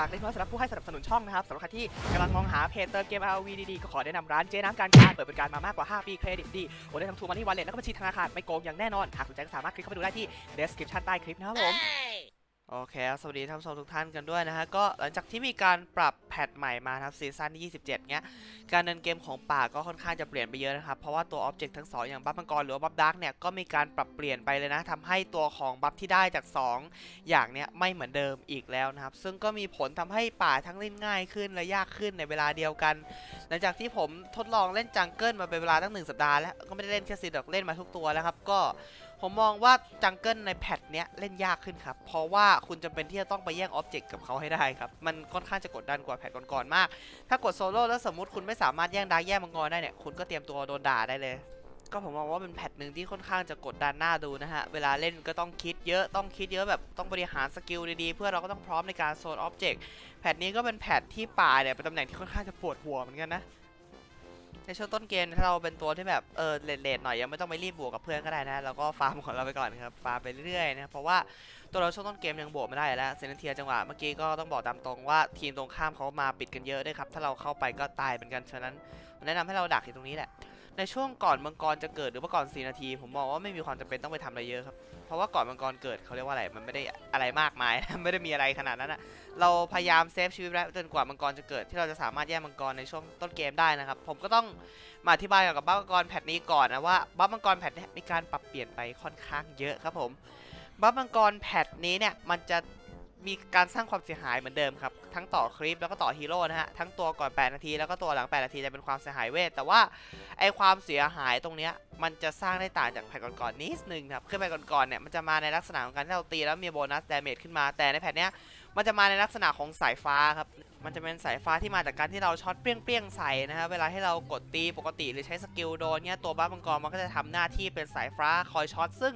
ากได้เพื่อสำหรับผู้ให้สนับสนุนช่องนะครับสำหรับใครที่กำลังมองหาเพจเติมเกม ROV ดีๆก็ขอแนะนำร้านเจ๊น้ำการค้าเปิดบริการมามากกว่า 5 ปีเครดิตดีโอนได้ทำ TrueMoney Wallet แล้วก็บัญชีธนาคารไม่โกงอย่างแน่นอนหากสนใจก็สามารถคลิกเข้าไปดูได้ที่ description ใต้คลิปนะครับผม โอเค สวัสดีท่านผู้ชมทุกท่านกันด้วยนะฮะ ก็หลังจากที่มีการปรับ patch ใหม่มาครับซีซั่นที่ 27เนี้ย การเดินเกมของป่าก็ค่อนข้างจะเปลี่ยนไปเยอะนะครับ เพราะว่าตัว object ทั้งสองอย่าง buff มังกรหรือว่า buff ดาร์กเนี่ย ก็มีการปรับเปลี่ยนไปเลยนะทำให้ตัวของ buff ที่ได้จาก 2 อย่างเนี้ยไม่เหมือนเดิมอีกแล้วนะครับ ซึ่งก็มีผลทำให้ป่าทั้งเล่นง่ายขึ้นและยากขึ้นในเวลาเดียวกัน หลังจากที่ผมทดลองเล่น jungle มาเป็นเวลาตั้งหนึ่งสัปดาห์แล้ว ก็ไม่ได้เล่นแค่ซีดอกเล่นมาทุกตัวแล้วครับ ก็ ผมมองว่า jungle ใน patch เนี้ยเล่นยากขึ้นครับ เพราะว่าคุณจำเป็นที่จะต้องไปแย่ง object กับเขาให้ได้ครับ มันค่อนข้างจะกดดันกว่า patch ก่อนๆมาก ถ้ากดโซโล่แล้วสมมติคุณไม่สามารถแย่งดาร์กแย่งมังกรได้เนี่ย คุณก็เตรียมตัวโดนด่าได้เลย ก็ผมมองว่าเป็น patch หนึ่งที่ค่อนข้างจะกดดันน่าดูนะฮะ เวลาเล่นก็ต้องคิดเยอะต้องคิดเยอะแบบต้องบริหารสกิลดีๆ เพื่อเราก็ต้องพร้อมในการ zone object patch นี้ก็เป็น patch ที่ป่าเนี่ยเป็นตำแหน่งที่ค่อนข้างจะปวดหัวเหมือนกันนะ ในช่วงต้นเกมถ้าเราเป็นตัวที่แบบเออ late ๆหน่อยยังไม่ต้องไปรีบบวกกับเพื่อนก็ได้นะแล้วก็ฟาร์มของเราไปก่อนครับฟาร์มไปเรื่อยๆนะเพราะว่าตัวเราช่วงต้นเกมยังบวกไม่ได้แล้วเซนเทียจังหวะเมื่อกี้ก็ต้องบอกตามตรงว่าทีมตรงข้ามเขามาปิดกันเยอะด้วยครับถ้าเราเข้าไปก็ตายเหมือนกันฉะนั้นแนะนำให้เราดักอยู่ตรงนี้แหละ ในช่วงก่อนมังกรจะเกิดหรือว่าก่อน 4 นาที ผมมองว่าไม่มีความจำเป็นต้องไปทำอะไรเยอะครับ เพราะว่าก่อนมังกรเกิดเขาเรียกว่าอะไร มันไม่ได้อะไรมากมาย ไม่ได้มีอะไรขนาดนั้นอะเราพยายาม save ชีวิตแล้วจนกว่ามังกรจะเกิด ที่เราจะสามารถแย่งมังกรในช่วงต้นเกมได้นะครับ ผมก็ต้องมาอธิบายเกี่ยวกับ buff มังกร patch นี้ก่อนนะว่า buff มังกร patch นี้มีการปรับเปลี่ยนไปค่อนข้างเยอะครับผม buff มังกร patch นี้เนี่ยมันจะ มีการสร้างความเสียหายเหมือนเดิมครับ ทั้งต่อ creep แล้วก็ต่อฮีโร่นะฮะ ทั้งตัวก่อน 8 นาที แล้วก็ตัวหลัง 8 นาทีจะเป็นความเสียหายเวท แต่ว่าไอความเสียหายตรงเนี้ยมันจะสร้างได้ต่างจาก patch ก่อนๆนิดนึงครับคือ patch ก่อนๆเนี่ยมันจะมาในลักษณะของการที่เราตีแล้วมีโบนัส damage ขึ้นมา แต่ใน patch เนี้ยมันจะมาในลักษณะของสายฟ้าครับ มันจะเป็นสายฟ้าที่มาจากการที่เราช็อตเปรี้ยงๆใส่นะครับเวลาให้เรากดตีปกติหรือใช้สกิลโดนเนี่ยตัว buff มังกรมันก็จะทำหน้าที่เป็นสายฟ้าคอยช็อตซึ่ง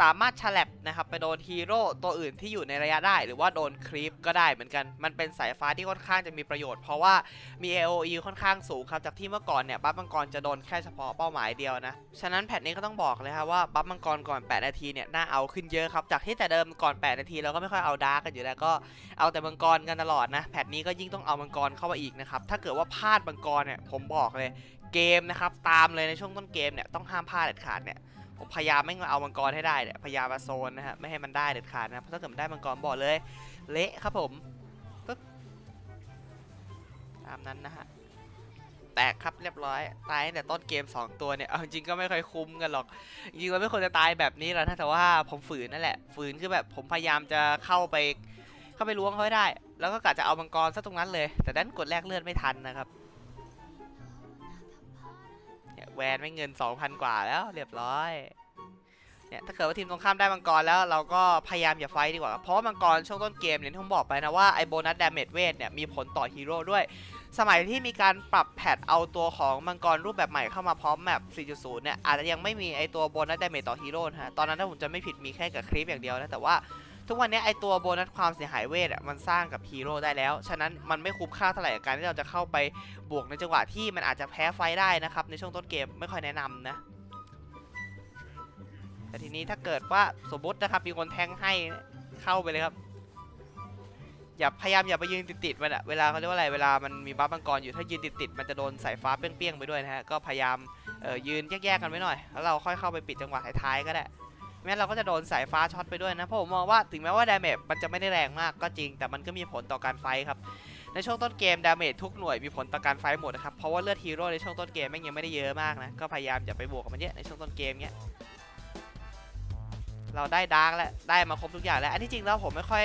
สามารถสลับนะครับไปโดนฮีโร่ตัวอื่นที่อยู่ในระยะได้ หรือว่าโดน creep ก็ได้เหมือนกัน มันเป็นสายฟ้าที่ค่อนข้างจะมีประโยชน์เพราะว่ามี AOE ค่อนข้างสูงครับจากที่เมื่อก่อนเนี่ย buff มังกรจะโดนแค่เฉพาะเป้าหมายเดียวนะ ฉะนั้น patch นี้ก็ต้องบอกเลยครับว่า buff มังกรก่อน 8 นาทีเนี่ยน่าเอาขึ้นเยอะครับจากที่แต่เดิมก่อน 8 นาทีเราก็ไม่ค่อยเอาดาร์กกันอยู่แล้วก็เอาแต่มังกรกันตลอดนะ patch นี้ก็ยิ่งต้องเอามังกรเข้ามาอีกนะครับถ้าเกิดว่าพลาดมังกรเนี่ยผมบอกเลยเกมนะครับตามเลยในช่วงต้นเกมเนี่ยต้องห้ามพลาดเด็ดขาดเนี่ย ผมพยายามไม่มาเอามังกรให้ได้เนี่ยพยายามมาโซนนะฮะไม่ให้มันได้เด็ดขาดนะเพราะถ้าเกิดมันได้มังกรบอกเลย เละครับผมปึ๊บตามนั้นนะฮะแตกครับเรียบร้อยตายแต่ต้นเกม 2 ตัวเนี่ยเอาจริงก็ไม่ค่อยคุ้มกันหรอกจริงๆเราไม่ควรจะตายแบบนี้หรอกนะแต่ว่าผมฝืนนั่นแหละ ฝืนคือแบบผมพยายามจะเข้าไปเข้าไปล้วงเขาให้ได้ แล้วก็กะจะเอามังกรซะตรงนั้นเลย แต่ดันกดแลกเลือดไม่ทันนะครับ แวนไม่เงิน 2,000 กว่าแล้วเรียบร้อยเนี่ยถ้าเกิดว่าทีมตรงข้ามได้มังกรแล้วเราก็พยายามอย่า fight ดีกว่า เพราะว่ามังกรช่วงต้นเกมเนี่ยที่ผมบอกไปนะว่าไอโบนัส damage เวทเนี่ยมีผลต่อฮีโร่ด้วย สมัยที่มีการปรับ patch เอาตัวของมังกรรูปแบบใหม่เข้ามาพร้อม map 4.0 เนี่ยอาจจะยังไม่มีไอตัวโบนัส damage ต่อฮีโร่ฮะตอนนั้นถ้าผมจำไม่ผิดมีแค่กับ creep อย่างเดียวนะแต่ว่า ทุกวันนี้ไอตัวโบนัสความเสียหายเวทอะมันสร้างกับฮีโร่ได้แล้ว ฉะนั้นมันไม่คุ้มค่าเท่าไหร่กับการที่เราจะเข้าไปบวกในจังหวะที่มันอาจจะแพ้ fight ได้นะครับ ในช่วงต้นเกมไม่ค่อยแนะนำนะ แต่ทีนี้ถ้าเกิดว่าสมมตินะครับมีคนแทงให้เข้าไปเลยครับ อย่าพยายามอย่าไปยืนติดๆมันอะเวลาเขาเรียกว่าอะไรเวลามันมี buff มังกรอยู่ถ้ายืนติดๆมันจะโดนสายฟ้าเปรี้ยงๆไปด้วยนะฮะก็พยายามเออยืนแยกๆกันไว้หน่อยแล้วเราค่อยเข้าไปปิดจังหวะท้ายๆก็ได้ ไม่งั้นเราก็จะโดนสายฟ้าช็อตไปด้วยนะ เพราะผมมองว่าถึงแม้ว่า damage มันจะไม่ได้แรงมากก็จริง แต่มันก็มีผลต่อการ fight ครับ ในช่วงต้นเกม damage ทุกหน่วยมีผลต่อการ fight หมดนะครับ เพราะว่าเลือดฮีโร่ในช่วงต้นเกมแม่งยังไม่ได้เยอะมากนะ ก็พยายามอย่าไปบวกกับมันเยอะในช่วงต้นเกมเนี้ย เราได้ดาร์กแล้ว ได้มาครบทุกอย่างแล้ว อันที่จริงแล้วผมไม่ค่อย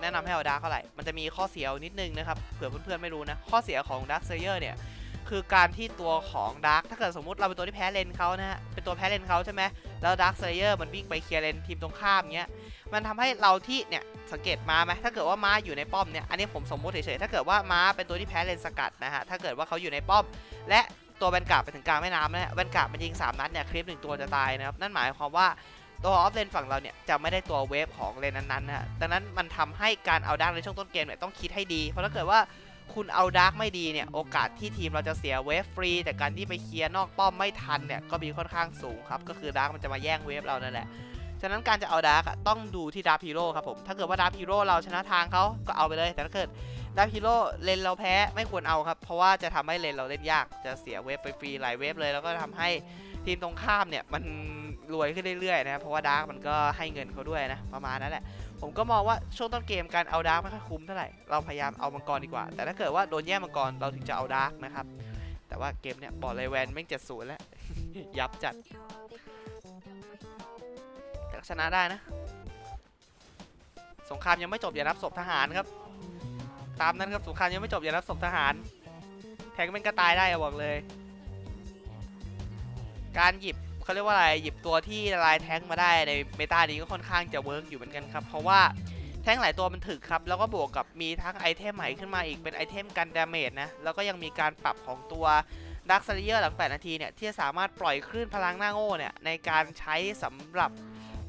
แนะนำให้เอาดาร์กเท่าไหร่ มันจะมีข้อเสียนิดนึงนะครับ เผื่อเพื่อนๆไม่รู้นะ ข้อเสียของ Dark Slayer เนี่ย คือการที่ตัวของดาร์กถ้าเกิดสมมติเราเป็นตัวที่แพ้เลนเขานะฮะเป็นตัวแพ้เลนเขาใช่ไหมแล้ว Dark Slayer มันวิ่งไปเคลียร์เลนทีมตรงข้ามเงี้ยมันทำให้เราที่เนี่ยสังเกตม้าไหมถ้าเกิดว่าม้าอยู่ในป้อมเนี่ยอันนี้ผมสมมติเฉยๆถ้าเกิดว่าม้าเป็นตัวที่แพ้เลนสกัดนะฮะถ้าเกิดว่าเขาอยู่ในป้อม และตัว vanguard ไปถึงกลางแม่น้ำนะ vanguard มันยิงสามนัดเนี่ย creep หนึ่งตัวจะตายนะครับนั่นหมายความว่าตัว offlane ฝั่งเราเนี่ยจะไม่ได้ตัว wave ของเลนนั้นๆนะฮะดังนั้นมันทำให้การเอาดาร์กในช่วงต้นเกมเนี่ยต้องคิดให้ดี เพราะถ้าเกิดว่า คุณเอาดาร์กไม่ดีเนี่ย โอกาสที่ทีมเราจะเสีย wave ฟรี แต่การที่ไปเคลียร์นอกป้อมไม่ทันเนี่ย ก็มีค่อนข้างสูงครับ ก็คือดาร์กมันจะมาแย่ง wave เรานั่นแหละ ฉะนั้นการจะเอาดาร์กต้องดูที่ดาร์กฮีโร่ครับผม ถ้าเกิดว่าดาร์กฮีโร่เราชนะทางเขาก็เอาไปเลย แต่ถ้าเกิดดาร์ฮีโร่เลนเราแพ้ไม่ควรเอาครับ เพราะว่าจะทำให้เลนเราเล่นยาก จะเสีย wave ไปฟรีหลาย wave เลย แล้วก็ทำให้ทีมตรงข้ามเนี่ยมันรวยขึ้นเรื่อยๆนะ เพราะว่าดาร์กมันก็ให้เงินเขาด้วยนะประมาณนั้นแหละ ผมก็มองว่าช่วงต้นเกมการเอาดาร์กไม่ค่อยคุ้มเท่าไหร่ เราพยายามเอามังกรดีกว่า แต่ถ้าเกิดว่าโดนแย่งมังกรเราถึงจะเอาดาร์กนะครับ แต่ว่าเกมเนี่ยบอกเลยแวนแม่งเจ็ดศูนย์แล้ว ยับจัดแต่ก็ชนะได้นะ สงครามยังไม่จบอย่านับศพทหารครับ ตามนั้นครับสงครามยังไม่จบอย่านับศพทหาร แทงเป็นก็ตายได้อะบอกเลย การหยิบ เขาเรียกว่าอะไรหยิบตัวที่ละลายแท้งมาได้ใน meta นี้ก็ค่อนข้างจะ work อยู่เหมือนกันครับ เพราะว่าแท้งหลายตัวมันถึกครับ แล้วก็บวกกับมีทั้งไอเทมใหม่ขึ้นมาอีกเป็นไอเทมกัน damage นะ แล้วก็ยังมีการปรับของตัวดักซ l เ y อร์หลัง 8 นาทีเนี่ย ที่สามารถปล่อยคลื่นพลังหน้าโง่เนี่ย ในการใช้สำหรับ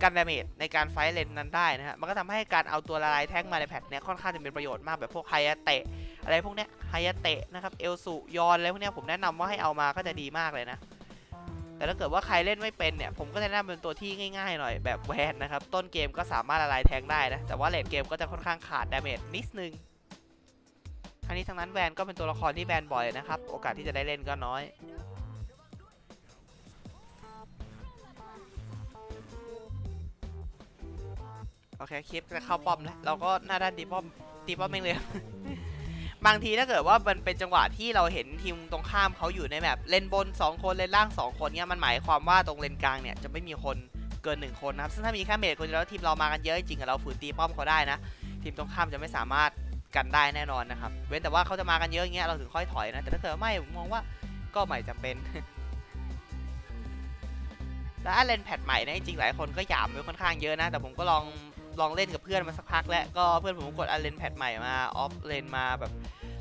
กัน damage ในการ fight เลนนั้นได้นะฮะ มันก็ทำให้การเอาตัวละลายแท้งมาใน patch เนี่ยค่อนข้างจะเป็นประโยชน์มากแบบพวกไฮยาเตะอะไรพวกเนี้ยไฮยาเตะนะครับเอลสุยอนอะไรพวกเนี้ยผมแนะนำว่าให้เอามาก็จะดีมากเลยนะ แต่ถ้าเกิดว่าใครเล่นไม่เป็นเนี่ย ผมก็จะแนะนำเป็นตัวที่ง่ายๆหน่อยแบบแวนนะครับ ต้นเกมก็สามารถละลายแทงได้นะ แต่ว่า late game ก็จะค่อนข้างขาดดาเมจนิดนึงทั้งนี้ทั้งนั้นแวนก็เป็นตัวละครที่แบนบ่อยนะครับ โอกาสที่จะได้เล่นก็น้อยโอเคคลิปจะเข้าป้อมแล้วเราก็หน้าด้านตีป้อมตีป้อมเองเลย บางทีถ้าเกิดว่ามันเป็นจังหวะที่เราเห็นทีมตรงข้ามเขาอยู่ในแบบเลนบน 2 คนเลนล่าง 2 คนเนี่ยมันหมายความว่าตรงเลนกลางเนี่ยจะไม่มีคนเกิน 1 คนนะครับซึ่งถ้ามีแค่เมจคนเดียวแล้วทีมเรามากันเยอะจริงๆเราฝืนตีป้อมเขาได้นะ ทีมตรงข้ามจะไม่สามารถกันได้แน่นอนนะครับเว้นแต่ว่าเขาจะมากันเยอะอย่างเงี้ยเราถึงค่อยถอยนะแต่ถ้าเกิดไม่ผมมองว่าก็ไม่จำเป็นแล้วอาเลน patch ใหม่นะจริงๆหลายคนก็หยามไว้ค่อนข้างเยอะนะ แต่ผมก็ลอง ลองเล่นกับเพื่อนมาสักพักแล้วก็เพื่อนผมกดอาเลน patch ใหม่มา offlane มาแบบ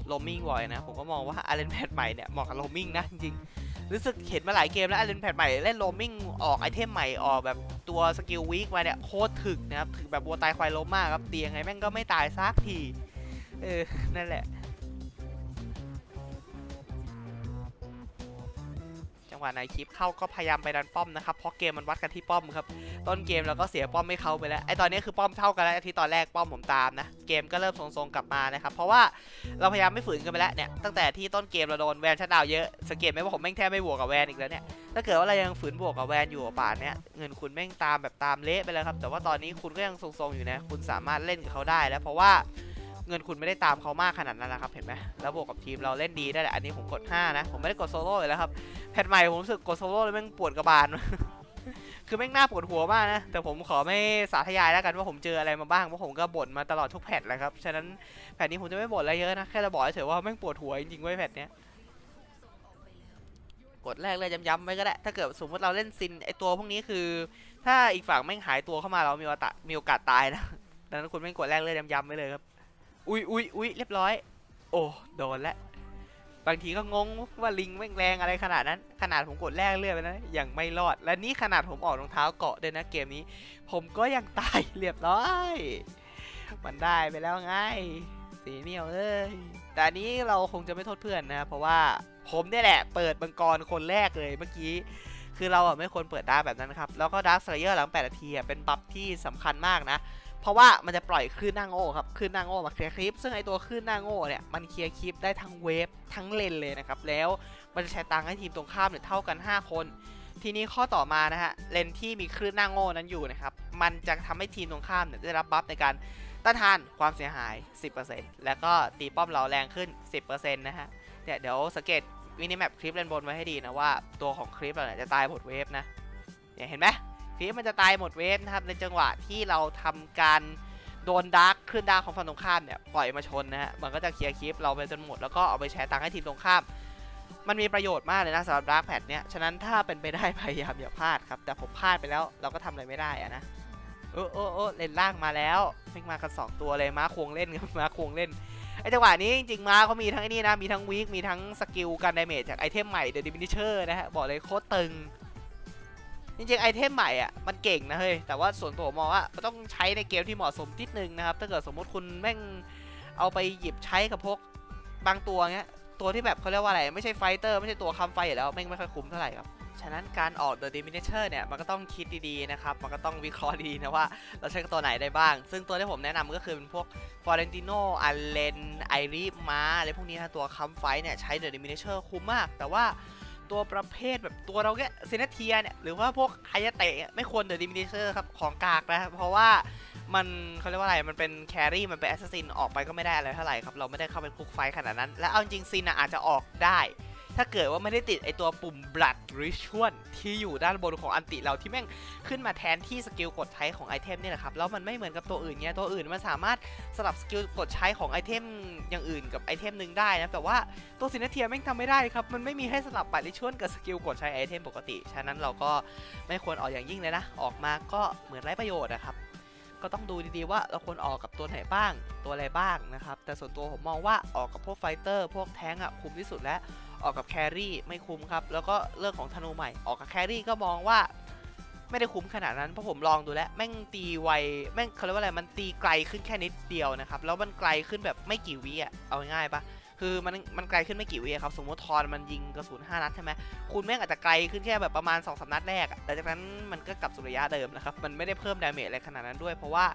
โรมมิ่งบ่อยนะผมก็มองว่าอาเลน patch ใหม่เนี่ยเหมาะกับโรมมิ่งนะจริงรู้สึกเห็นมาหลายเกมแล้วอาเลน patch ใหม่เล่นโรมมิ่งออก item ใหม่ออกแบบตัว skill วีคมาเนี่ยโคตรถึกนะครับถึกแบบวัวตายควายล้มมากครับตียังไงแม่งก็ไม่ตายซักทีเออนั่นแหละ งหวะในคลิปเข้าก็พยายามไปดันป้อมนะครับเพราะเกมมันวัดกันที่ป้อมครับต้นเกมเราก็เสียป้อมไม่เข้าไปแล้วไอตอนนี้คือป้อมเท่ากันแล้วที่ตอนแรกป้อมผมตามนะเกมก็เริ่มทรงๆกลับมานะครับเพราะว่าเราพยายามไม่ฝืนกันไปแล้วเนี่ยตั้งแต่ที่ต้นเกมเราโดนแวนชัดดาวเยอะสังเกตไหมว่าผมแม่งแทบไม่บวกกับแวนอีกแล้วเนี่ยถ้าเกิดว่าเรายังฝืนบวกกับแวนอยู่ป่านเนี้ยเงินคุณแม่งตามแบบตามเละไปแล้วครับแต่ว่าตอนนี้คุณก็ยังทรงๆอยู่นะคุณสามารถเล่นกับเขาได้แล้วเพราะว่า เงินคุณไม่ได้ตามเขามากขนาดนั้นนะครับเห็นไหมแล้วบวกกับทีมเราเล่นดีได้แหละอันนี้ผมกด 5 นะ ผมไม่ได้กดโซโล่เลยแล้วครับ patch ใหม่ผมรู้สึกกดโซโล่แล้วแม่งปวดกระบาลคือแม่งน่าปวดหัวมากนะ แต่ผมขอไม่สาธยายแล้วกันว่าผมเจออะไรมาบ้างเพราะผมก็บ่นมาตลอดทุก patch แหละครับฉะนั้น patch นี้ผมจะไม่บ่นอะไรเยอะนะแค่จะบอกเฉยว่าแม่งปวดหัวจริงๆไว้ patch เนี้ยกดแรกเลยย้ำๆไว้ก็ได้ ถ้าเกิดสมมติเราเล่นซินไอตัวพวกนี้คือ ถ้าอีกฝั่งแม่งหายตัวเข้ามาเรามีโอกาสมีโอกาสตายนะดังนั้นคุณแม่งกดแรกเลยย้ำๆไว้เลยครับ อุ้ยอุ้ยอุ้ยเรียบร้อย โอ้โดนแล้วบางทีก็งงว่าลิงแม่งแรงอะไรขนาดนั้น ขนาดผมกดแดกเลือดไปนะยังไม่รอด และนี่ขนาดผมออกรองเท้าเกาะด้วยนะเกมนี้ ผมก็ยังตายเรียบร้อย มันได้ไปแล้วไงสีเนียวเอ้ยแต่นี้เราคงจะไม่โทษเพื่อนนะเพราะว่าผมเนี่ยแหละ เปิดมังกรคนแรกเลยเมื่อกี้ คือเราอะไม่ควรเปิด dark แบบนั้นครับ แล้วก็ Dark Slayer หลัง8นาทีอะเป็น buff ที่สำคัญมากนะ เพราะว่ามันจะปล่อยคลื่นหน้าโง่ครับคลื่นหน้าโง่มาเคลียร์ creep ซึ่งไอตัวคลื่นหน้าโง่เนี่ยมันเคลียร์ creep ได้ทั้ง wave ทั้งเลนเลยนะครับแล้วมันจะแชร์ตังค์ให้ทีมตรงข้ามเนี่ยเท่ากัน 5 คน ทีนี้ข้อต่อมานะฮะเลนที่มีคลื่นหน้าโง่นั้นอยู่นะครับมันจะทำให้ทีมตรงข้ามเนี่ยได้รับ buff ในการต้านทานความเสียหาย 10%แล้วก็ตีป้อมเราแรงขึ้น 10%นะฮะเนี่ยเดี๋ยวสังเกต minimap creep lane บนไว้ให้ดีนะว่าตัวของ creep เราเนี่ยจะตายหมด wave นะเนี่ยเห็นไหม creep มันจะตายหมด wave นะครับในจังหวะที่เราทำการโดน dark ขึ้น dark ของฝั่งตรงข้ามเนี่ยปล่อยมาชนนะฮะมันก็จะเคลียร์ creep เราไปจนหมดแล้วก็เอาไปแชร์ตังค์ให้ทีมตรงข้าม มันมีประโยชน์มากเลยนะสำหรับ dark patch เนี่ยฉะนั้นถ้าเป็นไปได้พยายามอย่าพลาดครับแต่ผมพลาดไปแล้วเราก็ทำอะไรไม่ได้อะนะโอ้โอ้โอ้เลนล่างมาแล้วเพิ่งมากันสองตัวเลยม้าควงเล่นครับม้าควงเล่นไอจังหวะนี้จริงๆมาเขามีทั้งไอ้นี่นะ มีทั้งวีคมีทั้ง skill การ damage จาก item ใหม่ The Diminisher นะฮะ บอกเลยโคตรตึง จริงๆ item ใหม่อะมันเก่งนะเฮ้ยแต่ว่าส่วนตัวมองว่ามันต้องใช้ในเกมที่เหมาะสมนิดนึงนะครับ ถ้าเกิดสมมติคุณแม่งเอาไปหยิบใช้กับพวกบางตัวเงี้ยตัวที่แบบเขาเรียกว่าอะไร ไม่ใช่ fighter ไม่ใช่ตัวคลุก fight อยู่แล้วแม่งไม่ค่อยคุ้มเท่าไหร่ครับฉะนั้นการออก The Diminisher เนี่ย มันก็ต้องคิดดีๆนะครับ มันก็ต้องวิเคราะห์ดีนะว่า เราใช้ตัวไหนได้บ้าง ซึ่งตัวที่ผมแนะนำก็คือเป็นพวก Florentino อัลเลนไอรีมาอะไรพวกนี้นะตัวคลุก fight เนี่ย ใช้ The Diminisher คุ้มมาก แต่ว่า ตัวประเภทแบบตัวเราแค่เซนเทียเนี่ยหรือว่าพวกไฮยเตะไม่ควร The Diminisher ครับของกากนะครับเพราะว่ามันเขาเรียกว่าอะไร มันเป็น carry มันเป็น assassin ออกไปก็ไม่ได้อะไรเท่าไหร่ครับ เราไม่ได้เข้าไปคลุก fight ขนาดนั้น และเอาจริงซินอาจจะออกได้ ถ้าเกิดว่าไม่ได้ติดไอตัวปุ่ม blood ritual ที่อยู่ด้านบนของ ulti เราที่แม่งขึ้นมาแทนที่ skill กดใช้ของ item เนี่ยแหละครับ แล้วมันไม่เหมือนกับตัวอื่นเนี่ยตัวอื่นมันสามารถสลับ skill กดใช้ของ itemอย่างอื่นกับ item หนึ่งได้นะ แต่ว่าตัวซินเทียแม่งทำไม่ได้ครับ มันไม่มีให้สลับ blood ritual กับ skill กดใช้ item ปกติ ฉะนั้นเราก็ไม่ควรออกอย่างยิ่งเลยนะ ออกมาก็เหมือนไร้ประโยชน์นะครับก็ต้องดูดีๆว่าเราควรออกกับตัวไหนบ้าง ตัวอะไรบ้างนะครับ แต่ส่วนตัวผมมองว่าออกกับพวก fighter พวกแท้งอะคุ้มที่สุดแล้ว ออกกับ carry ไม่คุ้มครับ แล้วก็เรื่องของธนูใหม่ ออกกับ carry ก็มองว่า ไม่ได้คุ้มขนาดนั้น เพราะผมลองดูแล้ว แม่งตีไว แม่งเขาเรียกว่าอะไร มันตีไกลขึ้นแค่นิดเดียวนะครับ แล้วมันไกลขึ้นแบบไม่กี่วิอะเอาง่ายปะคือมันมันไกลขึ้นไม่กี่วิอะครับ สมมติทอนมันยิงกระสุน5นัดใช่ไหมคุณแม่งอาจจะไกลขึ้นแค่แบบประมาณ2อสนัดแรกแต่จากนั้นมันก็กลับสู่ระยะเดิมนะครับ มันไม่ได้เพิ่ม damage อะไรขนาดนั้นด้วย เพราะว่า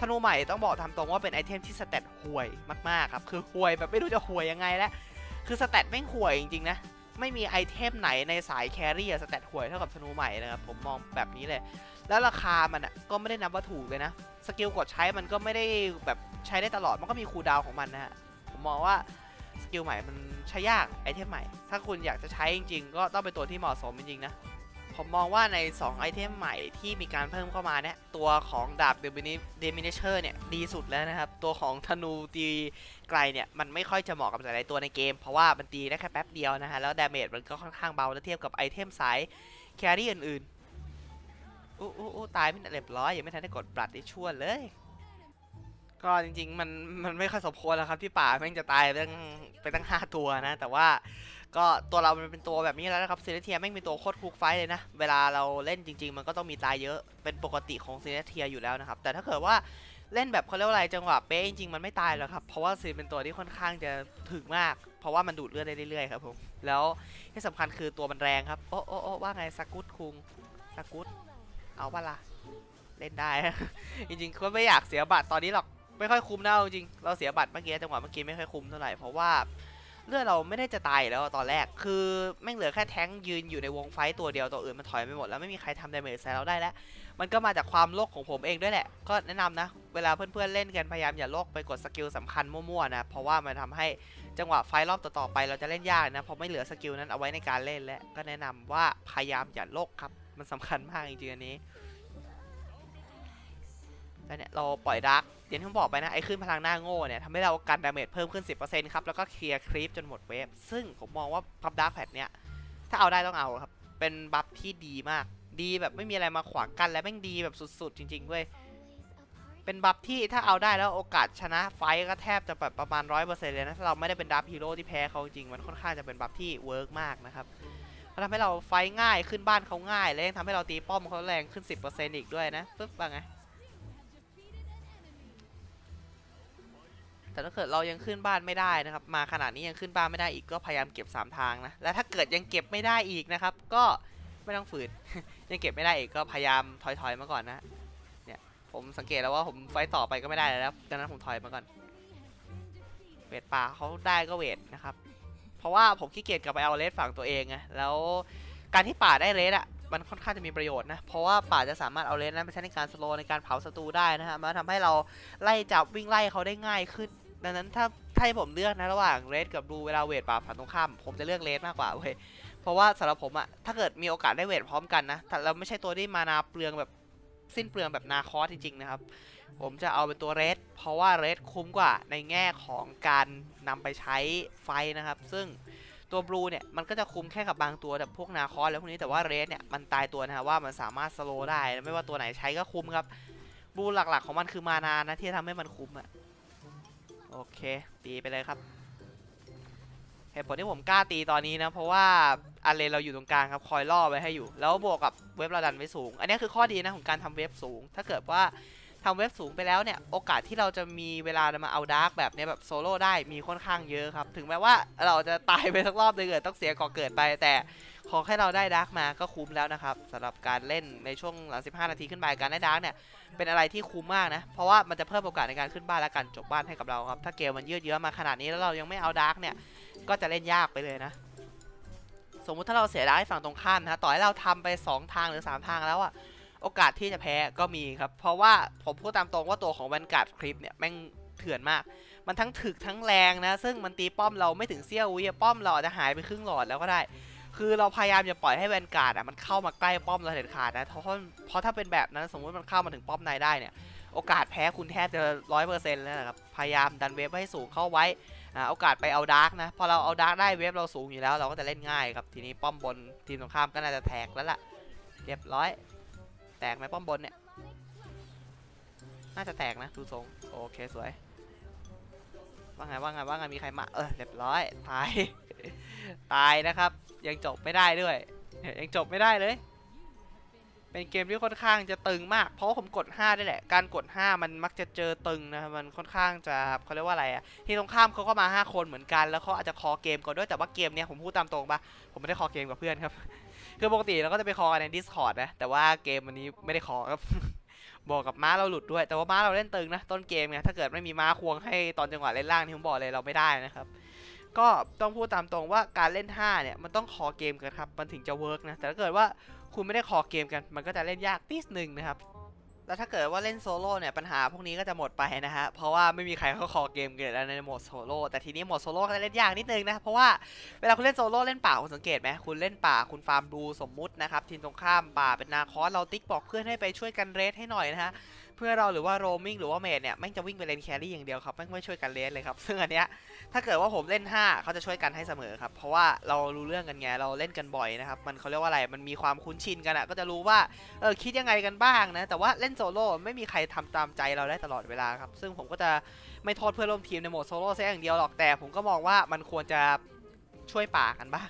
ธนูใหม่ต้องบอกตามตรงว่าเป็น item ที่ stat ห่วยมากๆครับ คือห่วยแบบไม่รู้จะห่วยยังไงแล้ว คือ stat แม่งห่วยจริงๆนะ ไม่มี item ไหนในสาย carry อะ stat ห่วยเท่ากับธนูใหม่นะครับ ผมมองแบบนี้เลย แล้วราคามันอะก็ไม่ได้นับว่าถูกเลยนะ skill กดใช้มันก็ไม่ได้แบบใช้ได้ตลอด มันก็มี cooldown ของมันนะฮะ ผมมองว่า skill ใหม่มันใช้ยาก item ใหม่ ถ้าคุณอยากจะใช้จริง ๆ ก็ต้องเป็นตัวที่เหมาะสมจริงๆนะ ผมมองว่าใน 2 item ใหม่ที่มีการเพิ่มเข้ามาเนี่ยตัวของดาบ Diminisher เนี่ยดีสุดแล้วนะครับ ตัวของธนูตีไกลเนี่ยมันไม่ค่อยจะเหมาะกับหลายๆตัวในเกม เพราะว่ามันตีได้แค่แป๊บเดียวนะฮะแล้ว damage มันก็ค่อนข้างเบาแล้วเทียบกับ item สายcarry อื่นๆอู้อู้อู้ตายไม่เรียบร้อยยังไม่ทันได้กด blood ritual เลย ก็จริงๆมันมันไม่ค่อยสมควรแล้วครับที่ป่าแม่งจะตายไปตั้งไปตั้งห้าตัวนะ แต่ว่า ก็ตัวเรามันเป็นตัวแบบนี้แล้วนะครับซีเนเทียแม่งเป็นตัวโคตรคลุก fight เลยนะ เวลาเราเล่นจริง ๆ มันก็ต้องมีตายเยอะเป็นปกติของซีเนเทียอยู่แล้วนะครับ แต่ถ้าเกิดว่าเล่นแบบเขาเรียกว่าอะไรจังหวะเป๊ะจริงๆมันไม่ตายหรอกครับเพราะว่าซีเป็นตัวที่ค่อนข้างจะถึกมาก เพราะว่ามันดูดเลือดได้เรื่อยๆครับผมแล้วที่สำคัญคือตัวมันแรงครับโอ้โอ้โอ้ว่าไงสกุตคุงสกุตเอาปะล่ะเล่นได้ จริงๆก็ไม่อยากเสียบัตรตอนนี้หรอกไม่ค่อยคุ้มนะจริงเราเสียบัตรเมื่อกี้จังหวะเมื่อกี้ไม่ค่อยคุ้มเท่าไหร่เพราะว่า เลือดเราไม่ได้จะตายแล้วตอนแรก คือแม่งเหลือแค่แท้งยืนอยู่ในวง fight ตัวเดียวตัวอื่นมันถอยไปหมดแล้วไม่มีใครทำ damage ใส่เราได้แล้ว มันก็มาจากความโลภของผมเองด้วยแหละ ก็แนะนำนะ เวลาเพื่อนๆเล่นกันพยายามอย่าโลภไปกด skill สำคัญมั่วๆนะ เพราะว่ามันทำให้จังหวะ fight รอบต่อๆไปเราจะเล่นยากนะ เพราะไม่เหลือ skill นั้นเอาไว้ในการเล่นแล้ว ก็แนะนำว่าพยายามอย่าโลภครับ มันสำคัญมากจริงๆอันนี้ แล้วเนี่ยเราปล่อย dark อย่างที่ผมบอกไปนะไอ้ขึ้นพลังหน้าโง่เนี่ยทำให้เรากัน damage เพิ่มขึ้น 10%ครับแล้วก็ clear creep จนหมด wave ซึ่งผมมองว่า buff dark patch เนี่ยถ้าเอาได้ต้องเอาครับเป็น buff ที่ดีมากดีแบบไม่มีอะไรมาขวางกั้นและแม่งดีแบบสุดๆ จริงๆเว้ยเป็น buff ที่ถ้าเอาได้แล้วโอกาสชนะ fight ก็แทบจะแบบประมาณ100%เลยนะ ถ้าเราไม่ได้เป็น draft ฮีโร่ที่แพ้เขาจริง มันค่อนข้างจะเป็น buff ที่ work มากนะครับมันทำให้เรา fight ง่ายขึ้นบ้านเขาง่าย และยังทำให้เราตีป้อมเขาแรงขึ้น10%อีกด้วยนะปึ๊บว่าไง แต่ถ้าเกิดเรายังขึ้นบ้านไม่ได้นะครับ มาขนาดนี้ยังขึ้นบ้านไม่ได้อีกก็พยายามเก็บ 3 ทางนะ และถ้าเกิดยังเก็บไม่ได้อีกนะครับ ก็ไม่ต้องฝืน ยังเก็บไม่ได้อีกก็พยายามถอยๆมาก่อนนะเนี่ยผมสังเกตแล้วว่าผมไฟต่อไปก็ไม่ได้แล้วดังนั้นผมถอยมาก่อนเวทป่าเขาได้ก็เวทนะครับ เพราะว่าผมขี้เกียจกลับไปเอาเลสฝั่งตัวเองไงแล้วการที่ป่าได้เลสอะมันค่อนข้างจะมีประโยชน์นะ เพราะว่าป่าจะสามารถเอาเลสนั้นไปใช้ในการสโลในการเผาศัตรูได้นะฮะมันทำให้เราไล่จับวิ่งไล่เขาได้ง่ายขึ้น ดังนั้นถ้าถ้าให้ผมเลือกนะระหว่างเรดกับบลูเวลาเวทป่าฝั่งตรงข้ามผมจะเลือกเรดมากกว่าเว้ยเพราะว่าสำหรับผมอะถ้าเกิดมีโอกาสได้เวทพร้อมกันนะแต่เราไม่ใช่ตัวที่มานาเปลืองแบบสิ้นเปลืองแบบนาคอสจริงๆนะครับ ผมจะเอาเป็นตัวเรดเพราะว่าเรดคุ้มกว่าในแง่ของการนำไปใช้ไฟนะครับ ซึ่งตัวบลูเนี่ยมันก็จะคุ้มแค่กับบางตัวแบบพวกนาคอสแล้วพวกนี้แต่ว่าเรดเนี่ยมันตายตัวนะว่ามันสามารถสโลว์ได้ไม่ว่าตัวไหนใช้ก็คุ้มครับบลูหลักๆของมันคือมานานะที่ทำให้มันคุ้มอะ โอเค ตีไปเลยครับเหตุผลที่ผมกล้าตีตอนนี้นะ เพราะว่า Allain เราอยู่ตรงกลางครับ คอยล่อไว้ให้อยู่ แล้วบวกกับ wave เราดันไว้สูง อันนี้คือข้อดีนะของการทำ wave สูง ถ้าเกิดว่าทำ wave สูงไปแล้วเนี่ย โอกาสที่เราจะมีเวลามาเอา dark แบบเนี้ยแบบโซโล่ได้มีค่อนข้างเยอะครับ ถึงแม้ว่าเราจะตายไปสักรอบหนึ่งเกิดต้องเสียก่อเกิดไปแต่ ขอแค่เราได้ dark มาก็คุ้มแล้วนะครับสำหรับการเล่นในช่วงหลัง 15 นาทีขึ้นไปการได้ dark เนี่ยเป็นอะไรที่คุ้มมากนะ เพราะว่ามันจะเพิ่มโอกาสในการขึ้นบ้านและการจบบ้านให้กับเราครับ ถ้าเกมมันยืดเยื้อมาขนาดนี้แล้วเรายังไม่เอา dark เนี่ยก็จะเล่นยากไปเลยนะ สมมุติถ้าเราเสีย dark ให้ฝั่งตรงข้ามนะต่อให้เราทำไป 2 ทางหรือ 3 ทางแล้วอะโอกาสที่จะแพ้ก็มีครับ เพราะว่าผมพูดตามตรงว่าตัวของ vanguard creep เนี่ยแม่งเถื่อนมาก มันทั้งถึกทั้งแรงนะ ซึ่งมันตีป้อมเราไม่ถึงเสี้ยววิอะป้อมเราอาจจะหายไปครึ่งหลอดแล้วก็ได้ คือเราพยายามจะปล่อยให้ vanguard อะมันเข้ามาใกล้ป้อมเราเด็ดขาดนะเพราะเพราะถ้าเป็นแบบนั้นสมมติมันเข้ามาถึงป้อมในได้เนี่ยโอกาสแพ้คุณแทบจะร้อยเปอร์เซ็นต์แล้วนะครับพยายามดัน wave ให้สูงเข้าไว้อาโอกาสไปเอา dark นะพอเราเอา dark ได้ wave เราสูงอยู่แล้วเราก็จะเล่นง่ายครับทีนี้ป้อมบนทีมตรงข้ามก็น่าจะแตกแล้วล่ะเรียบร้อย แตกไหมป้อมบนเนี่ยน่าจะแตกนะดูทรงโอเคสวยว่าไงว่าไงว่าไงมีใครมาเออเรียบร้อยตายตายนะครับ ยังจบไม่ได้ด้วย ยังจบไม่ได้เลย เป็นเกมที่ค่อนข้างจะตึงมาก เพราะผมกด5ได้แหละ การกด 5 มันมักจะเจอตึงนะครับ มันค่อนข้างจะเขาเรียกว่าอะไรอะที่ตรงข้ามเขาก็มา 5 คนเหมือนกัน แล้วเขาอาจจะคอเกมก่อนด้วย แต่ว่าเกมเนี้ยผมพูดตามตรงปะผมไม่ได้คอเกมกับเพื่อนครับ คือปกติเราก็จะไปคอกันใน Discord นะ แต่ว่าเกมวันนี้ไม่ได้คอครับบอกกับม้าเราหลุดด้วย แต่ว่าม้าเราเล่นตึงนะ ต้นเกมไงถ้าเกิดไม่มีม้าควงให้ตอนจังหวะเล่นล่างที่ผมบอกเลยเราไม่ได้นะครับ ก็ต้องพูดตามตรงว่าการเล่น 5 เนี่ย มันต้อง call เกมกันครับ มันถึงจะเวิร์กนะ แต่ถ้าเกิดว่าคุณไม่ได้ call เกมกัน มันก็จะเล่นยากนิดนึงนะครับ แล้วถ้าเกิดว่าเล่นโซโล่เนี่ย ปัญหาพวกนี้ก็จะหมดไปนะฮะ เพราะว่าไม่มีใครเขา call เกมกันแล้วในโหมดโซโล่ แต่ทีนี้โหมดโซโล่ก็จะเล่นยากนิดนึงนะ เพราะว่าเวลาคุณเล่นโซโล่เล่นป่าคุณสังเกตไหมคุณเล่นป่าคุณฟาร์มดูสมมุตินะครับทีมตรงข้ามป่าเป็น Nakroth เราติ๊กบอกเพื่อนให้ไปช่วยกัน red ให้หน่อยนะฮะ เพื่อเราหรือว่าโรมิงหรือว่า mid เนี่ยแม่งจะวิ่งไป lane carry อย่างเดียวครับแม่งไม่ช่วยกันเลนเลยครับซึ่งอันเนี้ยถ้าเกิดว่าผมเล่น 5 เขาจะช่วยกันให้เสมอครับเพราะว่าเรารู้เรื่องกันไงเราเล่นกันบ่อยนะครับมันเขาเรียกว่าอะไรมันมีความคุ้นชินกันอะก็จะรู้ว่าเออคิดยังไงกันบ้างนะแต่ว่าเล่นโซโล่ไม่มีใครทำตามใจเราได้ตลอดเวลาครับซึ่งผมก็จะไม่โทษเพื่อนร่วมทีมในโหมดโซโล่แค่อย่างเดียวหรอกแต่ผมก็มองว่ามันควรจะช่วยป่ากันบ้าง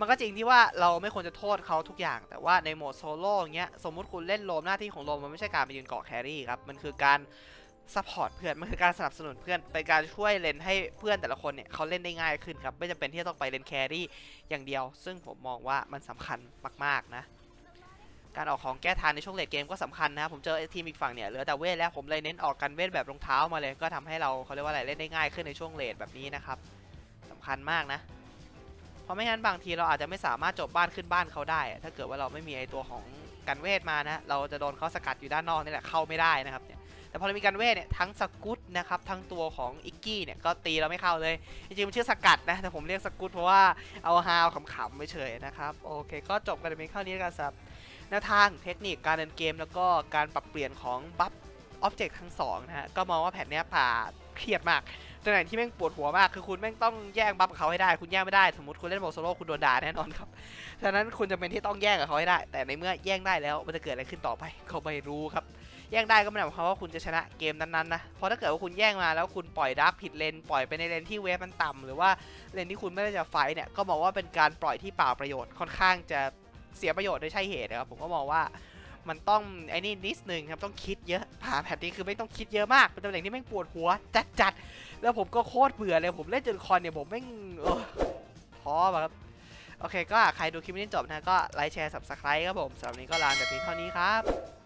มันก็จริงที่ว่าเราไม่ควรจะโทษเขาทุกอย่าง แต่ว่าในโหมดโซโล่เงี้ยสมมุติคุณเล่น roam หน้าที่ของ roam มันไม่ใช่การไปยืนเกาะ carry ครับ มันคือการsupport เพื่อน มันคือการสนับสนุนเพื่อน เป็นการช่วยเลนให้เพื่อนแต่ละคนเนี่ยเขาเล่นได้ง่ายขึ้นครับ ไม่จำเป็นที่จะต้องไป lane carry อย่างเดียว ซึ่งผมมองว่ามันสำคัญมาก ๆ นะ การออกของแก้ทางในช่วง late game ก็สำคัญนะผมเจอทีมอีกฝั่งเนี่ยเหลือแต่เวทแล้วผมเลยเน้นออกกันเวทแบบรองเท้ามาเลย ก็ทำให้เราเขาเรียกว่าอะไรเล่นได้ง่ายขึ้นในช่วง late แบบนี้นะครับสำคัญมากนะ เพราะไม่งั้นบางทีเราอาจจะไม่สามารถจบบ้านขึ้นบ้านเขาได้ ถ้าเกิดว่าเราไม่มีไอตัวของกันเวทมานะ เราจะโดนเขาสกัดอยู่ด้านนอกนี่แหละเข้าไม่ได้นะครับเนี่ยแต่พอเรามีกันเวทเนี่ยทั้งสกุตนะครับทั้งตัวของอิกกี้เนี่ยก็ตีเราไม่เข้าเลย จริงๆมันชื่อสกัดนะแต่ผมเรียกสกุตเพราะว่าเอาฮาขำๆไม่เฉยนะครับโอเค ก็จบกันเพียงเท่านี้แล้วกันสำหรับแนวทางเทคนิคการเดินเกม แล้วก็การปรับเปลี่ยนของ buff object ทั้งสองนะฮะก็มองว่า patch เนี้ยป่าเครียดมาก ตำแหน่งที่แม่งปวดหัวมากคือคุณแม่งต้องแย่ง buff กับเขาให้ได้คุณแย่งไม่ได้สมมติคุณเล่นโหมโซโล่คุณโดนด่าแน่นอนครับฉะนั้นคุณจะเป็นที่ต้องแย่งกับเขาให้ได้ แต่ในเมื่อแย่งได้แล้วมันจะเกิดอะไรขึ้นต่อไปเขาไม่รู้ครับแย่งได้ก็ไม่ได้หมายความว่าคุณจะชนะเกมนั้นๆนะเพราะถ้าเกิดว่าคุณแย่งมาแล้วคุณปล่อย dark ผิดเลนปล่อยไปในเลนที่ wave มันต่ำหรือว่าเลนที่คุณไม่ได้จะ fight เนี่ยก็มองว่าเป็นการปล่อยที่เปล่าประโยชน์ค่อนข้างจะเสียประโยชน์โดยใช่เหตุนะครับผมก็มองว่า มันต้องไอ้นี่นิดนึงครับต้องคิดเยอะป่า patch นี้คือไม่ต้องคิดเยอะมากเป็นตำแหน่งที่แม่งปวดหัวจัดจัดๆแล้วผมก็โคตรเบื่อเลยผมเล่นจนคอนเนี่ยผมแม่งเออท้อมาครับโอเคก็ใครดูคลิปนี้จบนะก็ไลค์แชร์ subscribe ครับผมสำหรับวันนี้ก็ลาแต่เพียงเท่านี้ครับ